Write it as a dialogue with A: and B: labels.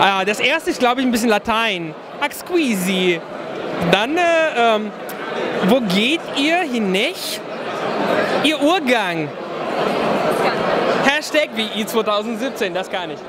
A: Ah, das erste ist, glaube ich, ein bisschen Latein. Axquisi. Dann, äh, ähm, wo geht ihr hinech? Ihr Urgang. Hashtag wie i 2017, das gar nicht.